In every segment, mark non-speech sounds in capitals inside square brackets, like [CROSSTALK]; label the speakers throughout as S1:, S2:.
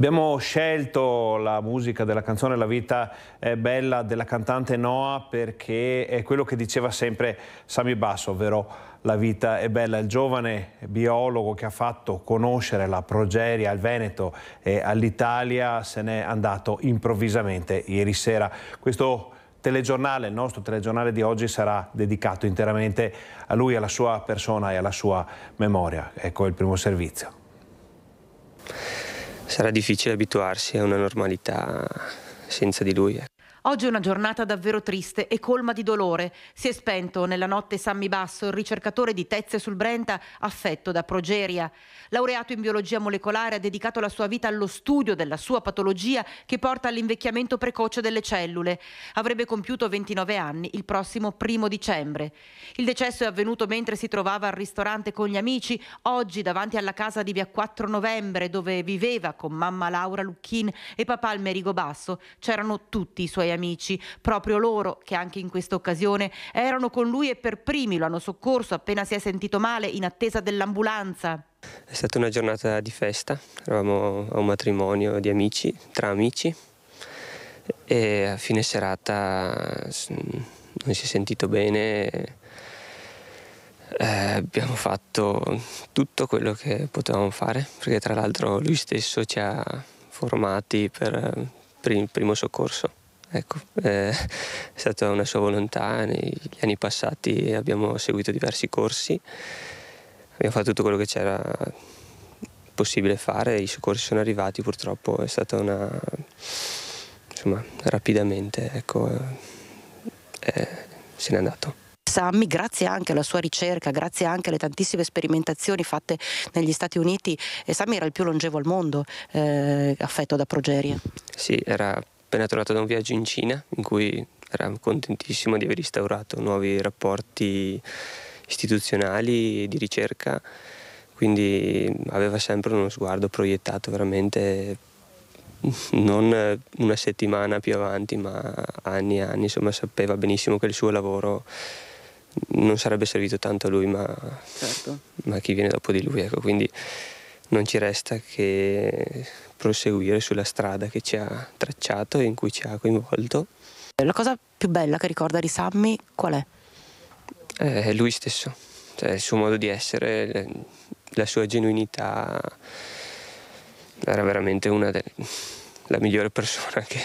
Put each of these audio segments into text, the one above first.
S1: Abbiamo scelto la musica della canzone La vita è bella della cantante Noah perché è quello che diceva sempre Sami Basso, ovvero la vita è bella. Il giovane biologo che ha fatto conoscere la progeria al Veneto e all'Italia se n'è andato improvvisamente ieri sera. Questo telegiornale, il nostro telegiornale di oggi sarà dedicato interamente a lui, alla sua persona e alla sua memoria. Ecco il primo servizio
S2: sarà difficile abituarsi a una normalità senza di lui.
S3: Oggi è una giornata davvero triste e colma di dolore. Si è spento nella notte Sammy Basso, il ricercatore di Tezze sul Brenta, affetto da progeria. Laureato in biologia molecolare, ha dedicato la sua vita allo studio della sua patologia che porta all'invecchiamento precoce delle cellule. Avrebbe compiuto 29 anni il prossimo primo dicembre. Il decesso è avvenuto mentre si trovava al ristorante con gli amici, oggi davanti alla casa di via 4 novembre, dove viveva con mamma Laura Lucchin e papà Almerigo Basso. C'erano tutti i suoi suoi amici, proprio loro che anche in questa occasione erano con lui e per primi lo hanno soccorso appena si è sentito male in attesa dell'ambulanza.
S2: È stata una giornata di festa, eravamo a un matrimonio di amici, tra amici e a fine serata non si è sentito bene. Eh, abbiamo fatto tutto quello che potevamo fare, perché tra l'altro lui stesso ci ha formati per, per il primo soccorso. Ecco, eh, è stata una sua volontà, negli anni passati abbiamo seguito diversi corsi, abbiamo fatto tutto quello che c'era possibile fare, i soccorsi sono arrivati purtroppo, è stata una... insomma, rapidamente, ecco, eh, se n'è andato.
S3: Sammy, grazie anche alla sua ricerca, grazie anche alle tantissime sperimentazioni fatte negli Stati Uniti, e Sammy era il più longevo al mondo eh, affetto da progeria.
S2: Sì, era appena tornato da un viaggio in Cina in cui era contentissimo di aver instaurato nuovi rapporti istituzionali e di ricerca, quindi aveva sempre uno sguardo proiettato veramente non una settimana più avanti, ma anni e anni, insomma sapeva benissimo che il suo lavoro non sarebbe servito tanto a lui, ma, certo. ma a chi viene dopo di lui. Ecco, quindi non ci resta che proseguire sulla strada che ci ha tracciato e in cui ci ha coinvolto.
S3: La cosa più bella che ricorda di Sammy qual è?
S2: È lui stesso, cioè il suo modo di essere, la sua genuinità. Era veramente una delle, la migliore persona che, che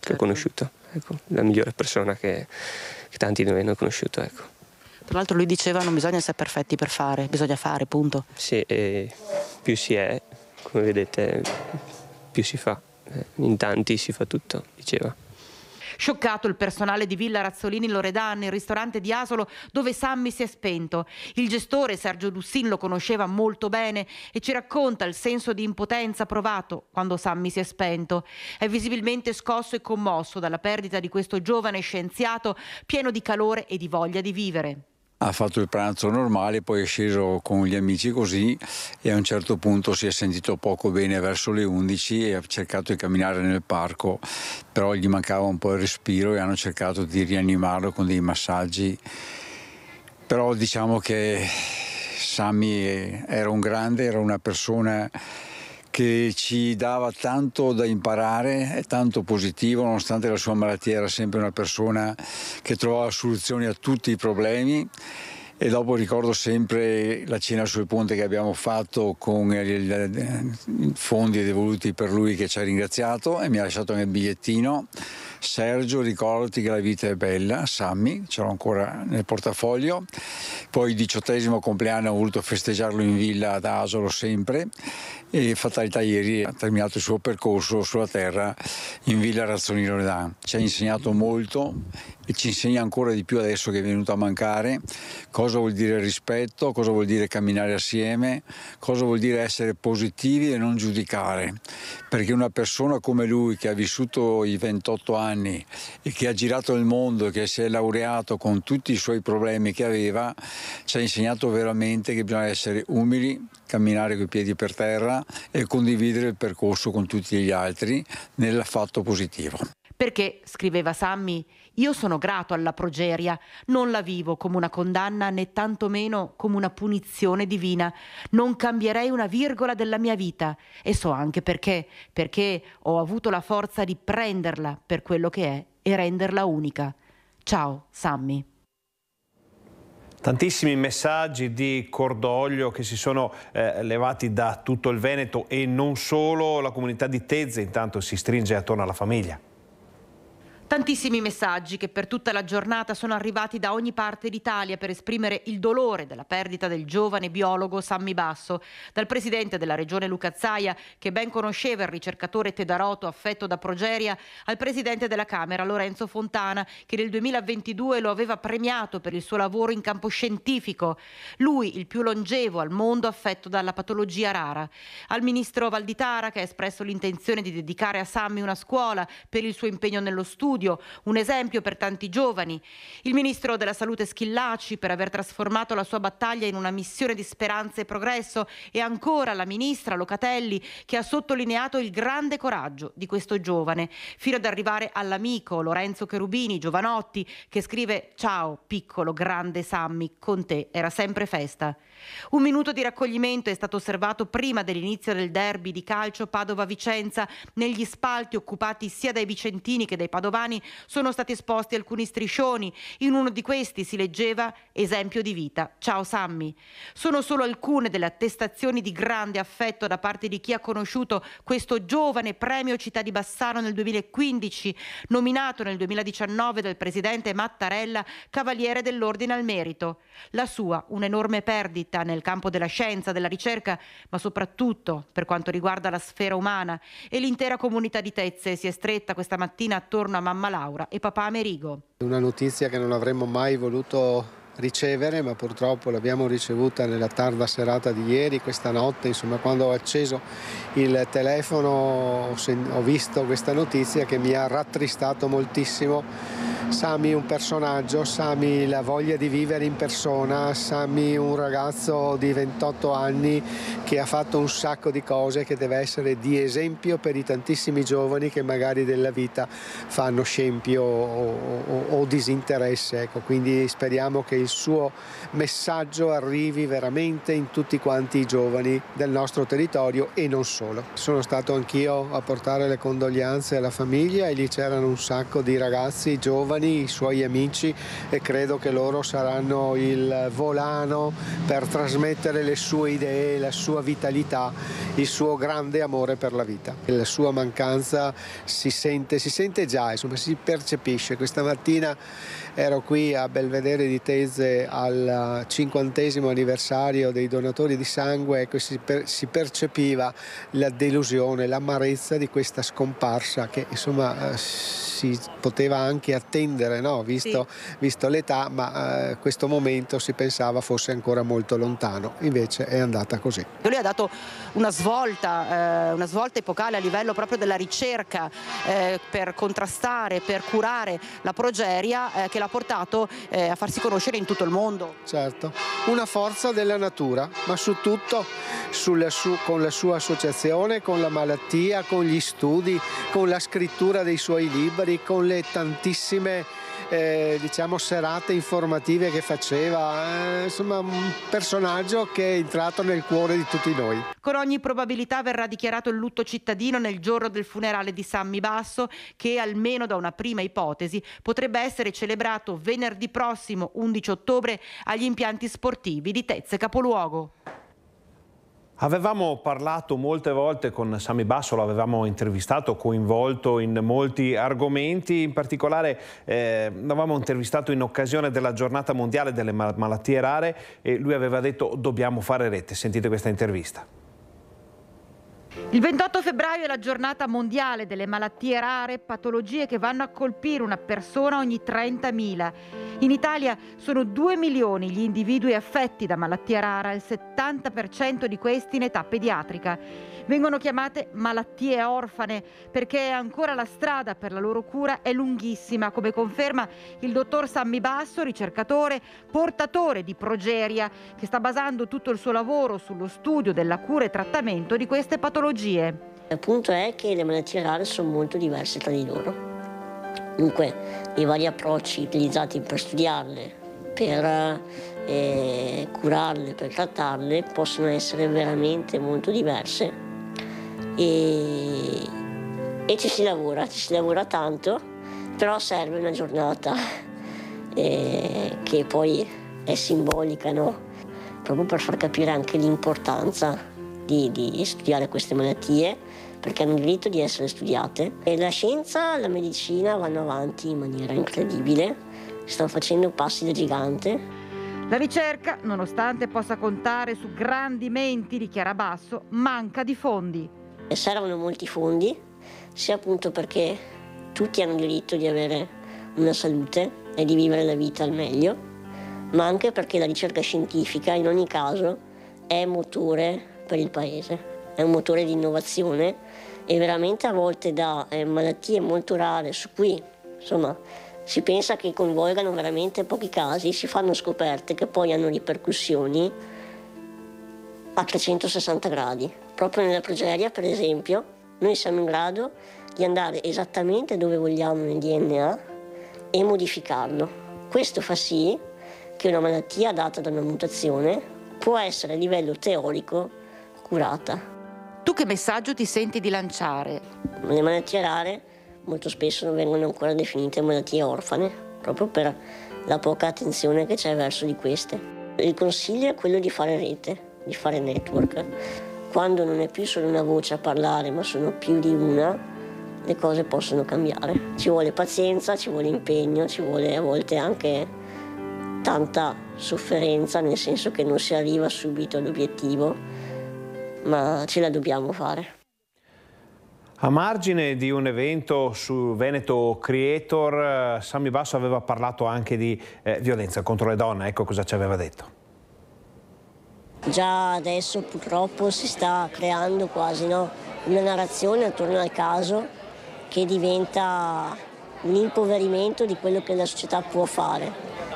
S2: certo. ho conosciuto, ecco, la migliore persona che, che tanti di noi hanno conosciuto. Ecco.
S3: Tra l'altro lui diceva non bisogna essere perfetti per fare, bisogna fare, punto.
S2: Sì, e più si è, come vedete, più si fa. Eh, in tanti si fa tutto, diceva.
S3: Scioccato il personale di Villa Razzolini Loredan, il ristorante di Asolo dove Sammy si è spento. Il gestore Sergio Dussin lo conosceva molto bene e ci racconta il senso di impotenza provato quando Sammy si è spento. È visibilmente scosso e commosso dalla perdita di questo giovane scienziato pieno di calore e di voglia di vivere.
S4: Ha fatto il pranzo normale, poi è sceso con gli amici così e a un certo punto si è sentito poco bene verso le 11 e ha cercato di camminare nel parco, però gli mancava un po' il respiro e hanno cercato di rianimarlo con dei massaggi. Però diciamo che Sami era un grande, era una persona che ci dava tanto da imparare, è tanto positivo, nonostante la sua malattia era sempre una persona che trovava soluzioni a tutti i problemi. E dopo ricordo sempre la cena sul ponte che abbiamo fatto con i fondi devoluti per lui che ci ha ringraziato e mi ha lasciato nel bigliettino Sergio ricordati che la vita è bella Sammy, ce l'ho ancora nel portafoglio. Poi il diciottesimo compleanno ho voluto festeggiarlo in villa ad Asolo sempre e fatalità ieri ha terminato il suo percorso sulla terra in villa Razzoni Loredan ci ha insegnato molto e ci insegna ancora di più adesso che è venuto a mancare cosa vuol dire rispetto, cosa vuol dire camminare assieme, cosa vuol dire essere positivi e non giudicare, perché una persona come lui che ha vissuto i 28 anni e che ha girato il mondo che si è laureato con tutti i suoi problemi che aveva, ci ha insegnato veramente che bisogna essere umili, camminare coi piedi per terra e condividere il percorso con tutti gli altri nell'affatto positivo.
S3: Perché, scriveva Sammy, io sono grato alla progeria, non la vivo come una condanna né tantomeno come una punizione divina. Non cambierei una virgola della mia vita e so anche perché, perché ho avuto la forza di prenderla per quello che è e renderla unica. Ciao, Sammy.
S1: Tantissimi messaggi di cordoglio che si sono eh, levati da tutto il Veneto e non solo, la comunità di Tezze intanto si stringe attorno alla famiglia.
S3: Tantissimi messaggi che per tutta la giornata sono arrivati da ogni parte d'Italia per esprimere il dolore della perdita del giovane biologo Sammy Basso, dal presidente della regione Lucazzaia, che ben conosceva il ricercatore Tedaroto affetto da progeria, al presidente della Camera Lorenzo Fontana, che nel 2022 lo aveva premiato per il suo lavoro in campo scientifico. Lui, il più longevo al mondo affetto dalla patologia rara. Al ministro Valditara, che ha espresso l'intenzione di dedicare a Sammy una scuola per il suo impegno nello studio studio, un esempio per tanti giovani. Il ministro della Salute Schillaci per aver trasformato la sua battaglia in una missione di speranza e progresso e ancora la ministra Locatelli che ha sottolineato il grande coraggio di questo giovane, fino ad arrivare all'amico Lorenzo Cherubini, Giovanotti, che scrive Ciao piccolo, grande Sammy, con te era sempre festa. Un minuto di raccoglimento è stato osservato prima dell'inizio del derby di calcio Padova-Vicenza. Negli spalti occupati sia dai vicentini che dai padovani sono stati esposti alcuni striscioni. In uno di questi si leggeva esempio di vita. Ciao Sammy. Sono solo alcune delle attestazioni di grande affetto da parte di chi ha conosciuto questo giovane premio Città di Bassano nel 2015, nominato nel 2019 dal presidente Mattarella Cavaliere dell'Ordine al Merito. La sua un'enorme perdita nel campo della scienza, della ricerca, ma soprattutto per quanto riguarda la sfera umana e l'intera comunità di Tezze si è stretta questa mattina attorno a mamma Laura e papà Amerigo.
S5: Una notizia che non avremmo mai voluto ricevere, ma purtroppo l'abbiamo ricevuta nella tarda serata di ieri, questa notte, insomma quando ho acceso il telefono ho visto questa notizia che mi ha rattristato moltissimo. Sami un personaggio, Sami la voglia di vivere in persona, Sami un ragazzo di 28 anni che ha fatto un sacco di cose che deve essere di esempio per i tantissimi giovani che magari della vita fanno scempio o, o, o disinteresse. Ecco, quindi speriamo che il suo messaggio arrivi veramente in tutti quanti i giovani del nostro territorio e non solo. Sono stato anch'io a portare le condoglianze alla famiglia e lì c'erano un sacco di ragazzi giovani, i suoi amici e credo che loro saranno il volano per trasmettere le sue idee, la sua vitalità, il suo grande amore per la vita. La sua mancanza si sente, si sente già, insomma si percepisce. Questa mattina ero qui a Belvedere di Tese al cinquantesimo anniversario dei donatori di sangue e si, per, si percepiva la delusione, l'amarezza di questa scomparsa che insomma eh, si poteva anche attendere, no? visto, sì. visto l'età, ma eh, questo momento si pensava fosse ancora molto lontano, invece è andata così.
S3: Lui ha dato una svolta, eh, una svolta epocale a livello proprio della ricerca eh, per contrastare, per curare la progeria eh, che portato eh, a farsi conoscere in tutto il mondo.
S5: Certo, una forza della natura, ma su tutto su, con la sua associazione, con la malattia, con gli studi, con la scrittura dei suoi libri, con le tantissime eh, diciamo, serate informative che faceva, eh, insomma un personaggio che è entrato nel cuore di tutti noi.
S3: Con ogni probabilità verrà dichiarato il lutto cittadino nel giorno del funerale di Sammy Basso che almeno da una prima ipotesi potrebbe essere celebrato venerdì prossimo 11 ottobre agli impianti sportivi di Tezze Capoluogo.
S1: Avevamo parlato molte volte con Sami Basso, lo avevamo intervistato, coinvolto in molti argomenti, in particolare eh, l'avevamo intervistato in occasione della giornata mondiale delle malattie rare e lui aveva detto dobbiamo fare rete. Sentite questa intervista.
S3: Il 28 febbraio è la giornata mondiale delle malattie rare, patologie che vanno a colpire una persona ogni 30.000. In Italia sono 2 milioni gli individui affetti da malattia rara, il 70% di questi in età pediatrica. Vengono chiamate malattie orfane perché ancora la strada per la loro cura è lunghissima, come conferma il dottor Sammi Basso, ricercatore, portatore di progeria, che sta basando tutto il suo lavoro sullo studio della cura e trattamento di queste patologie.
S6: Il punto è che le malattie rare sono molto diverse tra di loro Dunque i vari approcci utilizzati per studiarle, per eh, curarle, per trattarle, possono essere veramente molto diverse e, e ci si lavora, ci si lavora tanto, però serve una giornata eh, che poi è simbolica, no? proprio per far capire anche l'importanza di, di studiare queste malattie perché hanno diritto di essere studiate. E la scienza e la medicina vanno avanti in maniera incredibile, stanno facendo passi da gigante.
S3: La ricerca, nonostante possa contare su grandi menti di Chiarabasso, manca di fondi.
S6: Servono molti fondi, sia appunto perché tutti hanno diritto di avere una salute e di vivere la vita al meglio, ma anche perché la ricerca scientifica in ogni caso è motore per il paese è un motore di innovazione e veramente a volte da eh, malattie molto rare su cui insomma si pensa che coinvolgano veramente pochi casi, si fanno scoperte che poi hanno ripercussioni a 360 gradi. Proprio nella progeria, per esempio, noi siamo in grado di andare esattamente dove vogliamo nel DNA e modificarlo. Questo fa sì che una malattia data da una mutazione può essere a livello teorico curata.
S3: Tu che messaggio ti senti di lanciare?
S6: Le malattie rare molto spesso non vengono ancora definite malattie orfane, proprio per la poca attenzione che c'è verso di queste. Il consiglio è quello di fare rete, di fare network. Quando non è più solo una voce a parlare, ma sono più di una, le cose possono cambiare. Ci vuole pazienza, ci vuole impegno, ci vuole a volte anche tanta sofferenza, nel senso che non si arriva subito all'obiettivo ma ce la dobbiamo fare.
S1: A margine di un evento su Veneto Creator, eh, Sammy Basso aveva parlato anche di eh, violenza contro le donne, ecco cosa ci aveva detto.
S6: Già adesso purtroppo si sta creando quasi no? una narrazione attorno al caso che diventa un impoverimento di quello che la società può fare.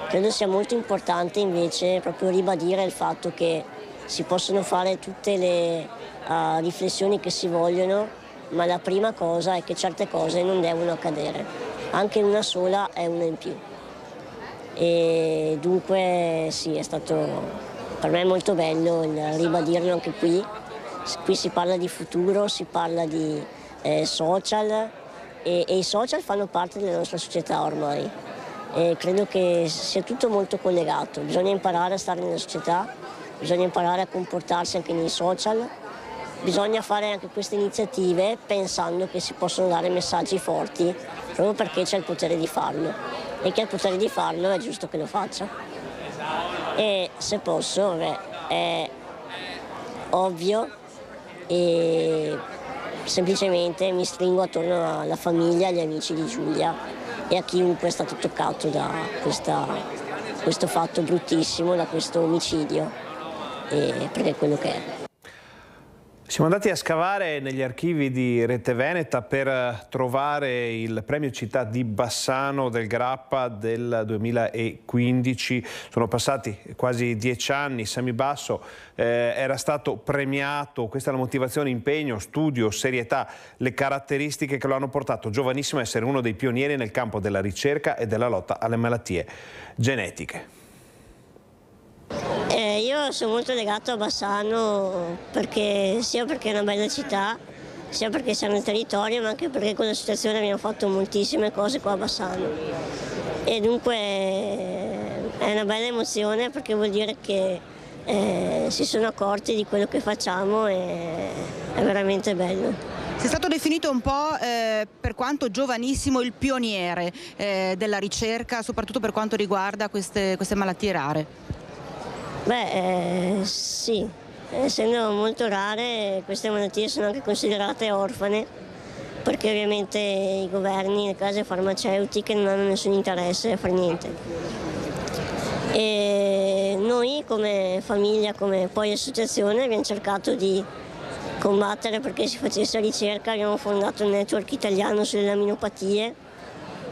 S6: Credo sia molto importante invece proprio ribadire il fatto che si possono fare tutte le uh, riflessioni che si vogliono, ma la prima cosa è che certe cose non devono accadere. Anche una sola è una in più. E dunque sì, è stato per me molto bello ribadirlo anche qui. Qui si parla di futuro, si parla di eh, social e, e i social fanno parte della nostra società ormai. E credo che sia tutto molto collegato, bisogna imparare a stare nella società bisogna imparare a comportarsi anche nei social, bisogna fare anche queste iniziative pensando che si possono dare messaggi forti proprio perché c'è il potere di farlo e chi ha il potere di farlo è giusto che lo faccia. E se posso, beh, è ovvio e semplicemente mi stringo attorno alla famiglia, agli amici di Giulia e a chiunque è stato toccato da questa, questo fatto bruttissimo, da questo omicidio eh, perché è quello che è.
S1: Siamo andati a scavare negli archivi di Rete Veneta per trovare il premio città di Bassano del Grappa del 2015. Sono passati quasi dieci anni, Semi Basso eh, era stato premiato, questa è la motivazione, impegno, studio, serietà, le caratteristiche che lo hanno portato giovanissimo a essere uno dei pionieri nel campo della ricerca e della lotta alle malattie genetiche.
S6: Eh, io sono molto legato a Bassano perché, sia perché è una bella città, sia perché siamo nel territorio, ma anche perché con l'associazione abbiamo fatto moltissime cose qua a Bassano. E dunque è una bella emozione perché vuol dire che eh, si sono accorti di quello che facciamo e è veramente bello.
S3: Sei stato definito un po' eh, per quanto giovanissimo il pioniere eh, della ricerca, soprattutto per quanto riguarda queste, queste malattie rare.
S6: Beh, eh, sì, essendo molto rare queste malattie sono anche considerate orfane perché ovviamente i governi, le case farmaceutiche non hanno nessun interesse a fare niente. E noi come famiglia, come poi associazione abbiamo cercato di combattere perché si facesse ricerca, abbiamo fondato un network italiano sulle laminopatie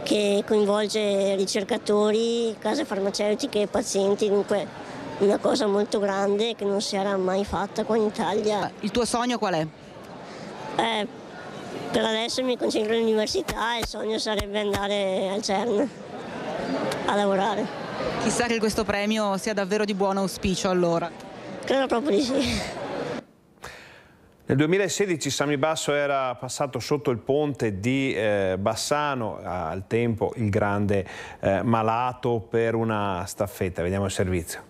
S6: che coinvolge ricercatori, case farmaceutiche e pazienti, dunque una cosa molto grande che non si era mai fatta qua in Italia.
S3: Il tuo sogno qual è?
S6: Eh, Per adesso mi concentro all'università e il sogno sarebbe andare al CERN a lavorare.
S3: Chissà che questo premio sia davvero di buon auspicio allora.
S6: Credo proprio di sì.
S1: Nel 2016 Sami Basso era passato sotto il ponte di eh, Bassano, al tempo il grande eh, malato per una staffetta. Vediamo il servizio.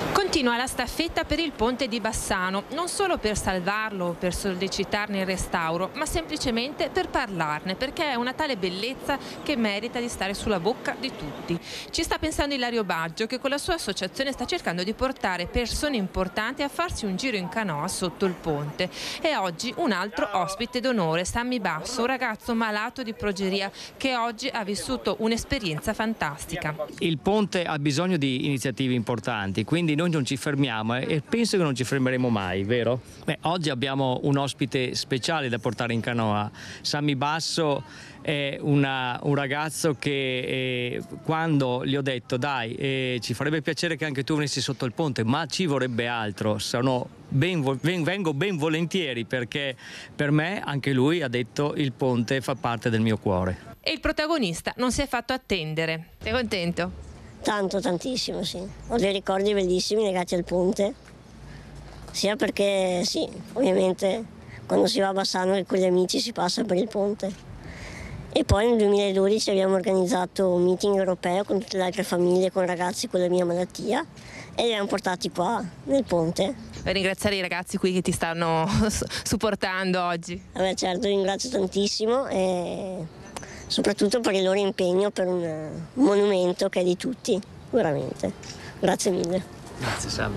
S7: Continua la staffetta per il ponte di Bassano, non solo per salvarlo o per sollecitarne il restauro, ma semplicemente per parlarne, perché è una tale bellezza che merita di stare sulla bocca di tutti. Ci sta pensando Ilario Baggio, che con la sua associazione sta cercando di portare persone importanti a farsi un giro in canoa sotto il ponte. E oggi un altro ospite d'onore, Sammy Basso, un ragazzo malato di progeria che oggi ha vissuto un'esperienza fantastica.
S8: Il ponte ha bisogno di iniziative importanti, quindi noi non ci fermiamo eh, e penso che non ci fermeremo mai, vero? Beh, oggi abbiamo un ospite speciale da portare in canoa. Sammy Basso è una, un ragazzo che eh, quando gli ho detto dai eh, ci farebbe piacere che anche tu venissi sotto il ponte ma ci vorrebbe altro ben, ben, vengo ben volentieri perché per me anche lui ha detto il ponte fa parte del mio cuore
S7: e il protagonista non si è fatto attendere sei contento?
S6: Tanto, tantissimo, sì. Ho dei ricordi bellissimi legati al ponte, sia perché, sì, ovviamente quando si va a Bassano con gli amici si passa per il ponte. E poi nel 2012 abbiamo organizzato un meeting europeo con tutte le altre famiglie, con ragazzi con la mia malattia e li abbiamo portati qua, nel ponte.
S7: Per ringraziare i ragazzi qui che ti stanno [LAUGHS] supportando oggi.
S6: Vabbè, certo, ringrazio tantissimo e soprattutto per il loro impegno per un monumento che è di tutti, veramente. Grazie mille.
S8: Grazie Sam.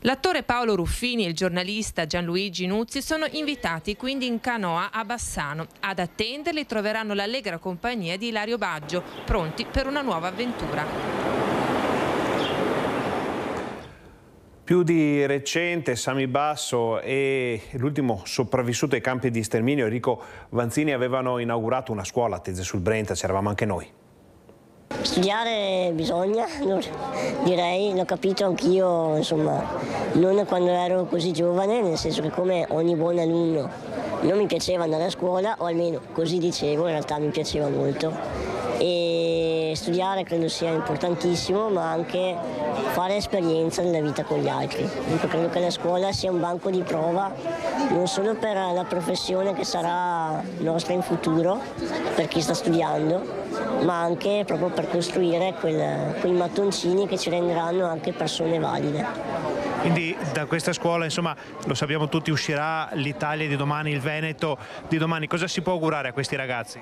S7: L'attore Paolo Ruffini e il giornalista Gianluigi Nuzzi sono invitati quindi in canoa a Bassano. Ad attenderli troveranno l'allegra compagnia di Ilario Baggio, pronti per una nuova avventura.
S1: Più di recente Sami Basso e l'ultimo sopravvissuto ai campi di sterminio Enrico Vanzini avevano inaugurato una scuola a Tese sul Brenta, c'eravamo anche noi.
S6: Studiare bisogna, direi, l'ho capito anch'io, insomma, non quando ero così giovane, nel senso che come ogni buon alunno non mi piaceva andare a scuola, o almeno così dicevo, in realtà mi piaceva molto e studiare credo sia importantissimo ma anche fare esperienza nella vita con gli altri. Dunque credo che la scuola sia un banco di prova non solo per la professione che sarà nostra in futuro, per chi sta studiando, ma anche proprio per costruire quel, quei mattoncini che ci renderanno anche persone valide.
S9: Quindi da questa scuola, insomma, lo sappiamo tutti, uscirà l'Italia di domani, il Veneto di domani. Cosa si può augurare a questi ragazzi?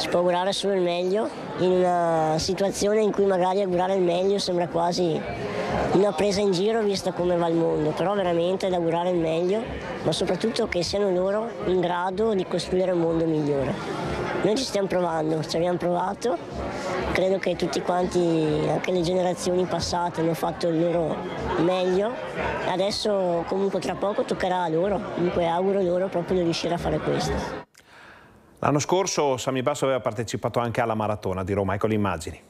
S6: Si può augurare solo il meglio in una situazione in cui magari augurare il meglio sembra quasi una presa in giro vista come va il mondo, però veramente ad augurare il meglio, ma soprattutto che siano loro in grado di costruire un mondo migliore. Noi ci stiamo provando, ci abbiamo provato, credo che tutti quanti, anche le generazioni passate, hanno fatto il loro meglio, adesso comunque tra poco toccherà a loro, dunque auguro loro proprio di riuscire a fare questo.
S1: L'anno scorso Sami Basso aveva partecipato anche alla maratona di Roma, ecco le immagini.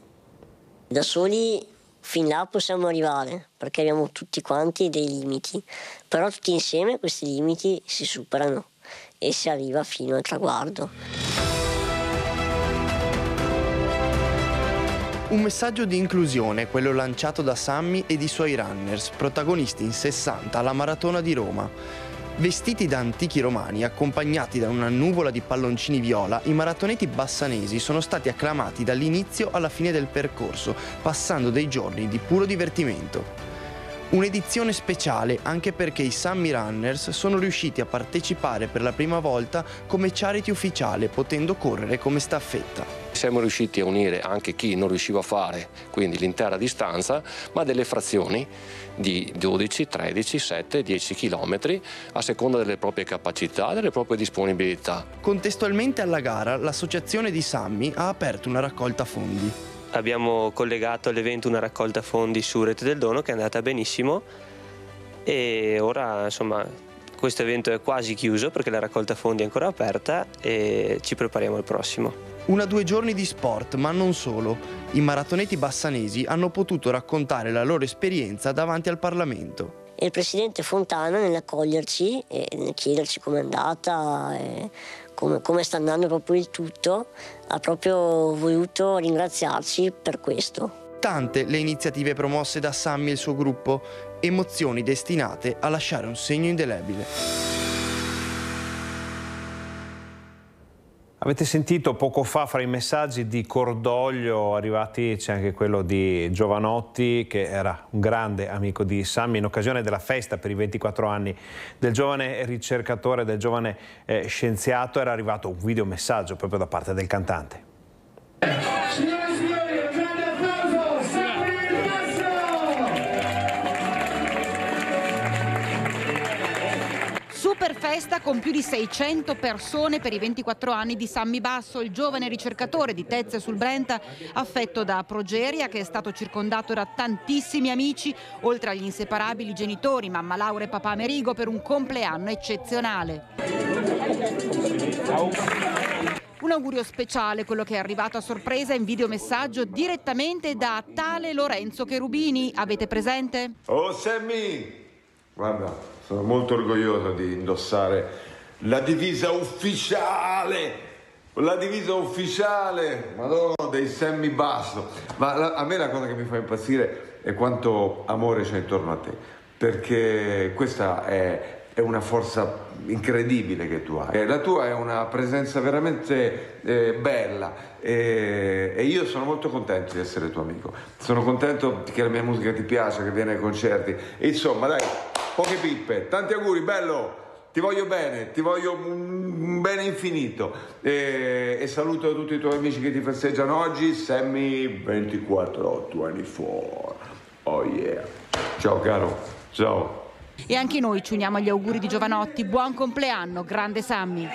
S6: Da soli fin là possiamo arrivare perché abbiamo tutti quanti dei limiti, però tutti insieme questi limiti si superano e si arriva fino al traguardo.
S10: Un messaggio di inclusione, quello lanciato da Sammy ed i suoi runners, protagonisti in 60 alla Maratona di Roma. Vestiti da antichi romani, accompagnati da una nuvola di palloncini viola, i maratoneti bassanesi sono stati acclamati dall'inizio alla fine del percorso, passando dei giorni di puro divertimento. Un'edizione speciale anche perché i Sammy Runners sono riusciti a partecipare per la prima volta come charity ufficiale, potendo correre come staffetta.
S11: Siamo riusciti a unire anche chi non riusciva a fare quindi l'intera distanza, ma delle frazioni di 12, 13, 7, 10 km a seconda delle proprie capacità, delle proprie disponibilità.
S10: Contestualmente alla gara, l'associazione di Sammy ha aperto una raccolta fondi.
S2: Abbiamo collegato all'evento una raccolta fondi su Rete del Dono che è andata benissimo e ora insomma questo evento è quasi chiuso perché la raccolta fondi è ancora aperta e ci prepariamo al prossimo.
S10: Una due giorni di sport, ma non solo. I maratoneti bassanesi hanno potuto raccontare la loro esperienza davanti al Parlamento.
S6: E il presidente Fontana nell'accoglierci e nel chiederci com'è andata e come, come sta andando proprio il tutto, ha proprio voluto ringraziarci per questo.
S10: Tante le iniziative promosse da Sammy e il suo gruppo, emozioni destinate a lasciare un segno indelebile.
S1: Avete sentito poco fa fra i messaggi di cordoglio arrivati c'è anche quello di Giovanotti che era un grande amico di Sammy in occasione della festa per i 24 anni del giovane ricercatore, del giovane eh, scienziato era arrivato un videomessaggio proprio da parte del cantante.
S3: Festa con più di 600 persone per i 24 anni di Sammy Basso, il giovane ricercatore di Tezze sul Brenta, affetto da progeria, che è stato circondato da tantissimi amici, oltre agli inseparabili genitori, mamma Laura e papà Amerigo, per un compleanno eccezionale. Un augurio speciale, quello che è arrivato a sorpresa in videomessaggio direttamente da tale Lorenzo Cherubini. Avete presente?
S12: Oh Sammy! Guarda, sono molto orgoglioso di indossare la divisa ufficiale. La divisa ufficiale, madonna, dei Sammy Basso. Ma la, a me la cosa che mi fa impazzire è quanto amore c'è intorno a te. Perché questa è, è una forza incredibile che tu hai. La tua è una presenza veramente eh, bella e, e, io sono molto contento di essere tuo amico. Sono contento che la mia musica ti piace, che vieni ai concerti. Insomma, dai, poche pippe. Tanti auguri, bello! Ti voglio bene, ti voglio un bene infinito e, e saluto tutti i tuoi amici che ti festeggiano oggi. Sammy 2424. Oh yeah. Ciao caro, ciao.
S3: E anche noi ci uniamo agli auguri di Giovanotti. Buon compleanno, grande Sammy.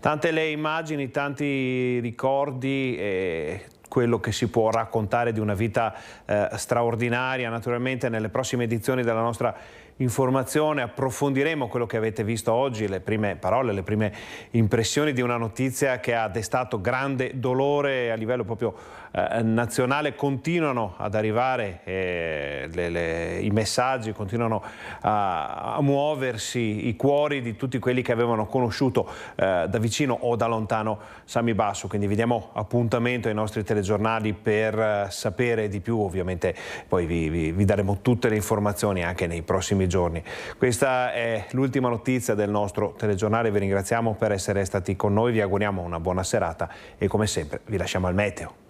S1: Tante le immagini, tanti ricordi, e quello che si può raccontare di una vita eh, straordinaria. Naturalmente nelle prossime edizioni della nostra informazione approfondiremo quello che avete visto oggi, le prime parole, le prime impressioni di una notizia che ha destato grande dolore a livello proprio eh, nazionale. Continuano ad arrivare eh, le, le, i messaggi, continuano a, a, muoversi i cuori di tutti quelli che avevano conosciuto eh, da vicino o da lontano Sami Basso. Quindi vi diamo appuntamento ai nostri telegiornali per eh, sapere di più. Ovviamente poi vi, vi, vi daremo tutte le informazioni anche nei prossimi prossimi giorni. Questa è l'ultima notizia del nostro telegiornale, vi ringraziamo per essere stati con noi, vi auguriamo una buona serata e come sempre vi lasciamo al meteo.